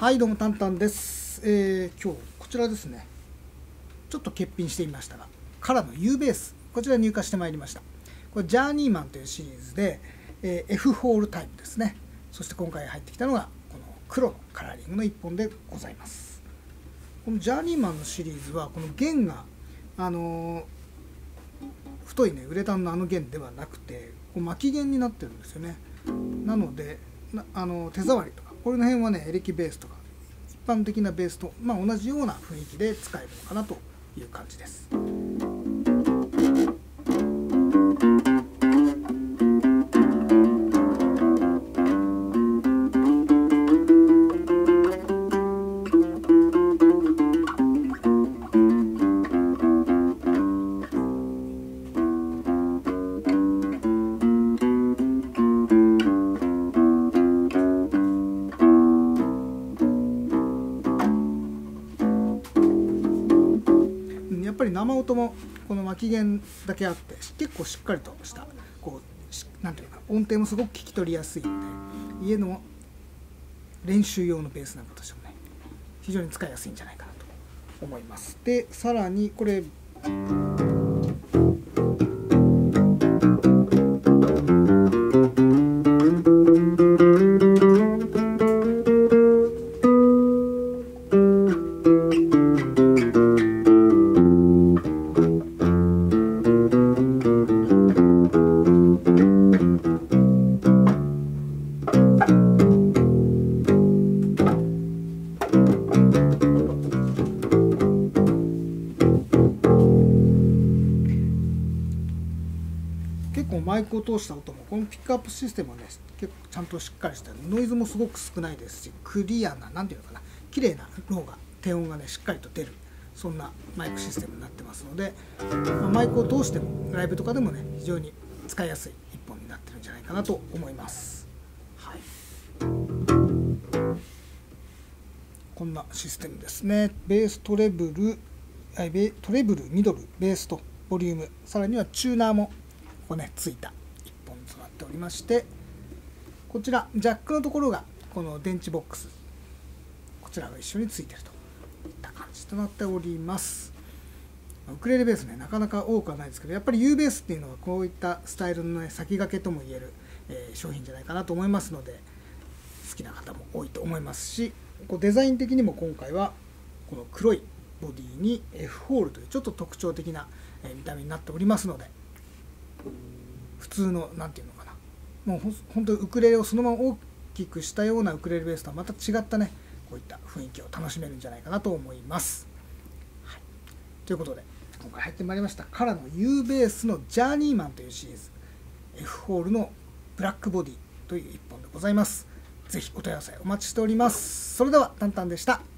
はいどうもタンタンです、えー今日こちらですね。ちょっと欠品してみましたがカラーの U ベース。こちら入荷してまいりました。これジャーニーマンというシリーズで、えー F ホールタイプですね。そして今回入ってきたのがこの黒のカラーリングの1本でございます。このジャーニーマンのシリーズはこの弦があのー太いねウレタンのあの弦ではなくてこう巻き弦になってるんですよね。なのであの手触りとかこれの辺はねエレキベースとか一般的なベースと、まあ、同じような雰囲気で使えるのかなという感じです。ぱり生音もこの巻き弦だけあって結構しっかりとしたこうしなんていうか音程もすごく聞き取りやすいので家の練習用のベースなんかとしてもね非常に使いやすいんじゃないかなと思います。でさらにこれ結構マイクを通した音もこのピックアップシステムはね結構ちゃんとしっかりしてノイズもすごく少ないですしクリアな何ていうのかな綺麗なローが低音がねしっかりと出るそんなマイクシステムになってますので、マイクを通してもライブとかでもね非常に使いやすい一本になってるんじゃないかなと思います、はい、こんなシステムですね。ベーストレブルトレブルミドルベースとボリュームさらにはチューナーもここねついた。一本となっておりましてこちらジャックのところがこの電池ボックス。こちらが一緒についてると。いった感じとなっております。ウクレレベースねなかなか多くはないですけどやっぱり U ベースっていうのはこういったスタイルの、ね、先駆けともいえる、えー商品じゃないかなと思いますので好きな方も多いと思いますしこうデザイン的にも今回はこの黒いボディに F ホールというちょっと特徴的な見た目になっておりますので通の何て言うのかなもうほん本当にウクレレをそのまま大きくしたようなウクレレベースとはまた違ったねこういった雰囲気を楽しめるんじゃないかなと思います。はい、ということで今回入ってまいりましたカラの U ベースのジャーニーマンというシリーズ F ホールのブラックボディという一本でございます。ぜひお問い合わせお待ちしております。それではタンタンでした。